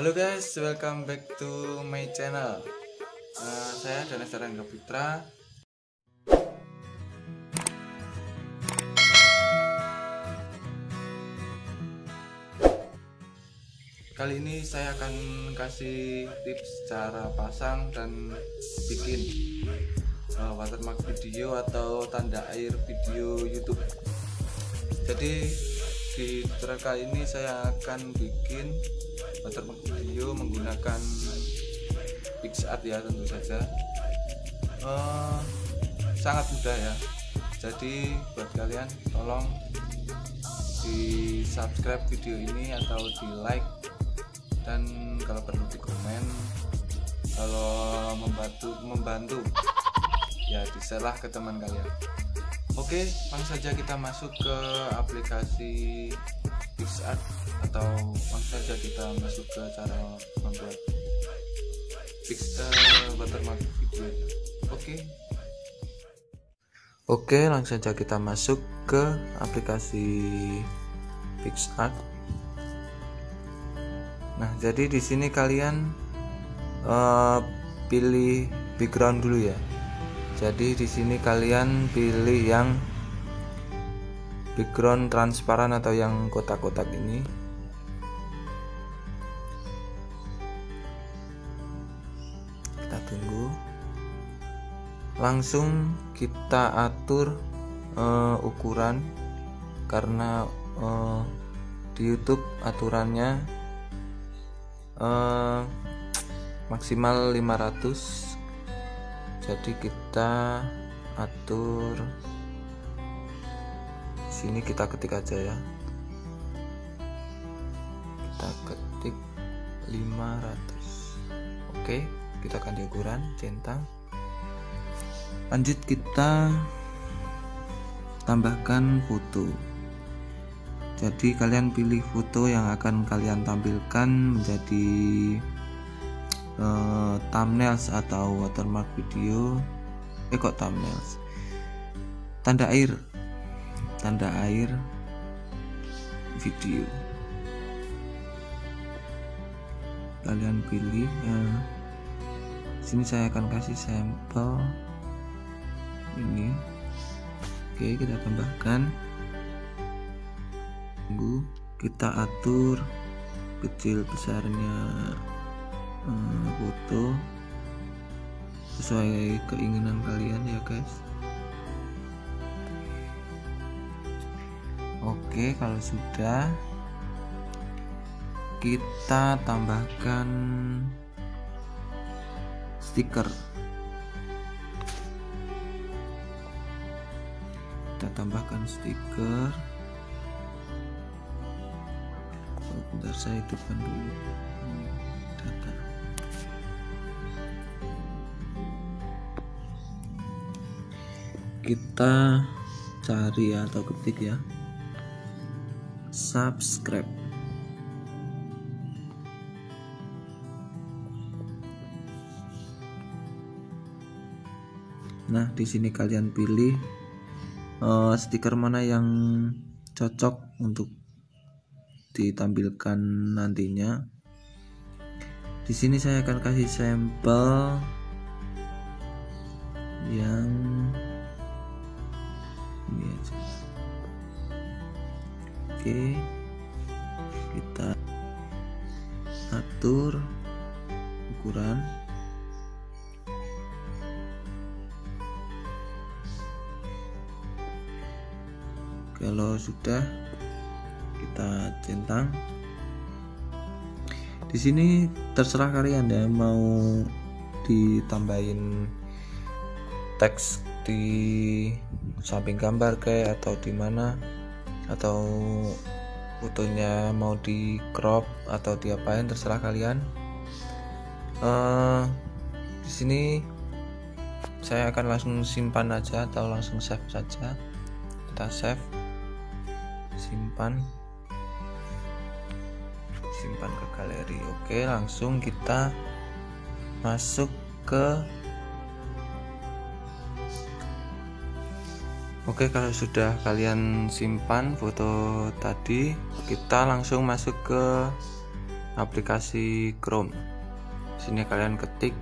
Halo guys, welcome back to my channel. Uh, saya Danes Rangga Putra. Kali ini saya akan kasih tips cara pasang dan bikin uh, watermark video atau tanda air video YouTube. Jadi di tutorial kali ini saya akan bikin watermark video menggunakan PixArt ya tentu saja. Uh, sangat mudah ya. Jadi buat kalian tolong di subscribe video ini atau di like dan kalau perlu di komen kalau membantu membantu ya di share lah ke teman kalian oke langsung saja kita masuk ke aplikasi PixArt atau langsung saja kita masuk ke cara membuat pixel watermark video oke oke langsung saja kita masuk ke aplikasi PixArt Nah, jadi di sini kalian uh, pilih background dulu ya. Jadi di sini kalian pilih yang background transparan atau yang kotak-kotak ini. Langsung kita atur uh, ukuran. Karena uh, di YouTube aturannya uh, maksimal 500 jadi kita atur sini kita ketik aja ya. Kita ketik 500 oke kita akan di ukuran centang lanjut kita tambahkan foto. Jadi kalian pilih foto yang akan kalian tampilkan menjadi uh, thumbnails atau watermark video. Eh kok thumbnails? Tanda air. Tanda air video. Kalian pilih uh, sini saya akan kasih sampel ini. Oke kita tambahkan. Tunggu kita atur kecil besarnya hmm, foto sesuai keinginan kalian ya guys. Oke kalau sudah kita tambahkan stiker kita tambahkan stiker. Bentar saya hidupkan dulu. Kita cari atau ketik ya. Subscribe. Nah, di sini kalian pilih uh, stiker mana yang cocok untuk ditampilkan nantinya? Di sini saya akan kasih sampel yang ini aja. Oke kita atur ukuran kalau sudah kita centang. Di sini terserah kalian ya mau ditambahin teks di samping gambar kayak atau di mana atau fotonya mau di crop atau diapain terserah kalian. Uh, di sini saya akan langsung simpan aja atau langsung save saja. Kita save simpan. Simpan ke galeri. Oke langsung kita masuk ke Oke kalau sudah kalian simpan foto tadi kita langsung masuk ke aplikasi Chrome. Sini kalian ketik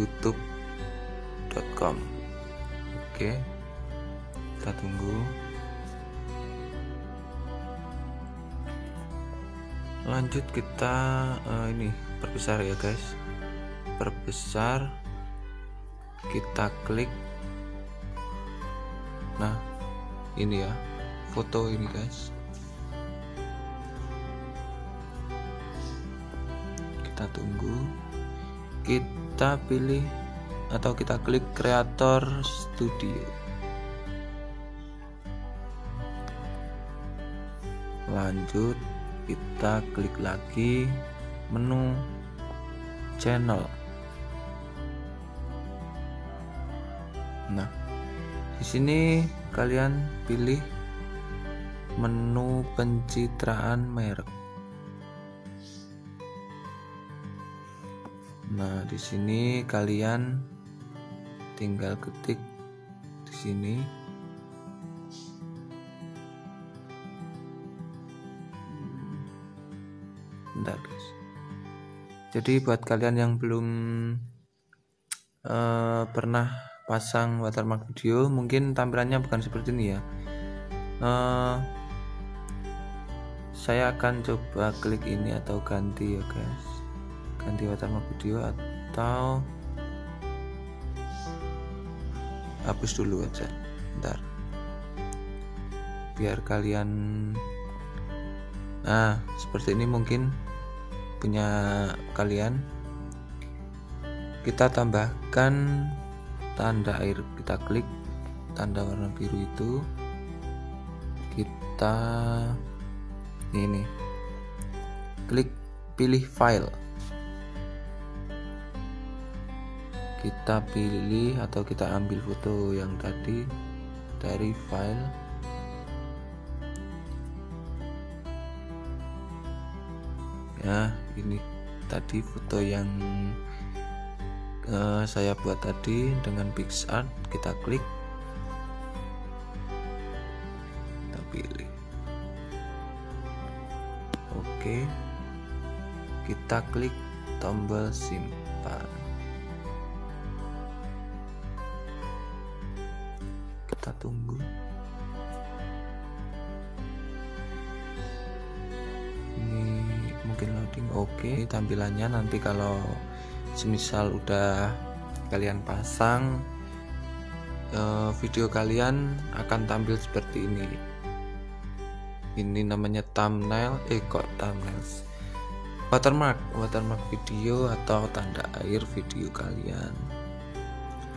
youtube.com oke kita tunggu lanjut kita uh, ini perbesar ya guys. Perbesar. Kita klik. Nah ini ya foto ini guys. Kita tunggu. Kita pilih atau kita klik kreator studio. Lanjut kita klik lagi menu channel nah di sini kalian pilih menu pencitraan merek Nah, di sini kalian tinggal ketik di sini. Jadi buat kalian yang belum uh, pernah pasang watermark video, mungkin tampilannya bukan seperti ini ya. Uh, saya akan coba klik ini atau ganti ya, guys. Ganti watermark video atau hapus dulu aja ntar biar kalian nah seperti ini mungkin punya kalian kita tambahkan tanda air kita klik tanda warna biru itu. Kita ini klik pilih file. Kita pilih atau kita ambil foto yang tadi dari file. Ya ini tadi foto yang uh, saya buat tadi dengan PixArt kita klik. Kita pilih. Oke. Kita klik tombol simpan. Kita tunggu oke tampilannya nanti kalau semisal udah kalian pasang uh, video kalian akan tampil seperti ini. Ini namanya thumbnail eh kok thumbnail? Watermark watermark video atau tanda air video kalian.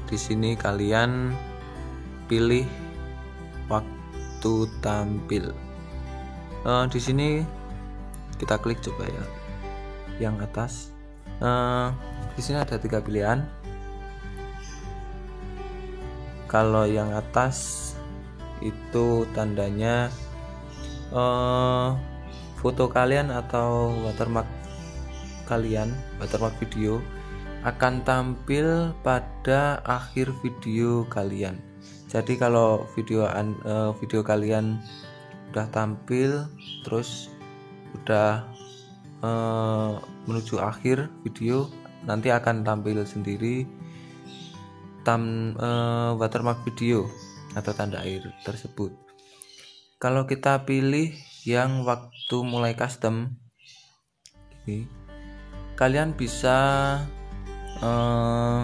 Di sini kalian pilih waktu tampil. Uh, di sini kita klik coba ya yang atas. Uh, di sini ada tiga pilihan. Kalau yang atas itu tandanya uh, foto kalian atau watermark kalian watermark video akan tampil pada akhir video kalian. Jadi kalau video uh, video kalian udah tampil terus udah uh, menuju akhir video nanti akan tampil sendiri. Tam uh, watermark video atau tanda air tersebut. Kalau kita pilih yang waktu mulai custom ini kalian bisa uh,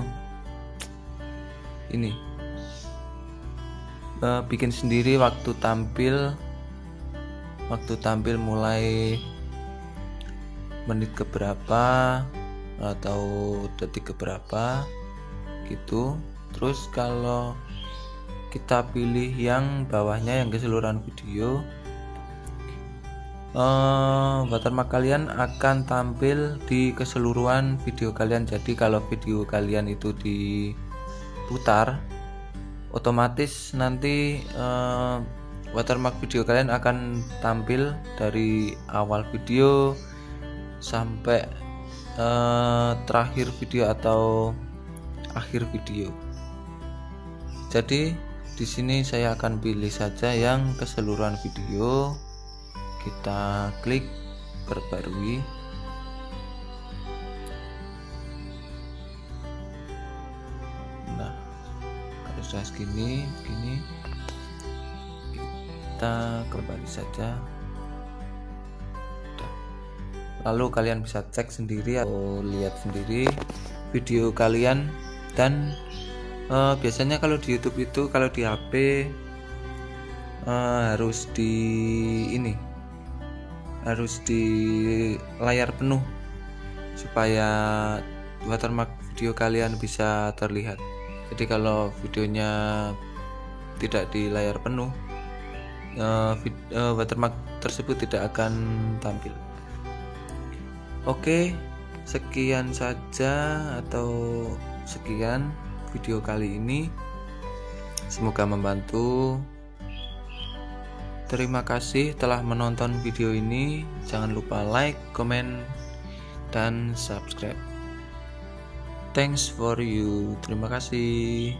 ini uh, bikin sendiri waktu tampil waktu tampil mulai menit keberapa atau detik keberapa gitu. Terus kalau kita pilih yang bawahnya yang keseluruhan video uh, watermark kalian akan tampil di keseluruhan video kalian. Jadi kalau video kalian itu diputar otomatis nanti uh, watermark video kalian akan tampil dari awal video sampai uh, terakhir video atau akhir video. Jadi di sini saya akan pilih saja yang keseluruhan video. Kita klik perbarui. Nah kalau sudah segini begini kita kembali saja lalu kalian bisa cek sendiri atau lihat sendiri video kalian. Dan uh, biasanya kalau di YouTube itu kalau di HP uh, eh, harus di ini harus di layar penuh supaya watermark video kalian bisa terlihat. Jadi kalau videonya tidak di layar penuh uh, uh, watermark tersebut tidak akan tampil oke sekian saja atau sekian video kali ini. Semoga membantu. Terima kasih telah menonton video ini. Jangan lupa like comment dan subscribe. Thanks for you. Terima kasih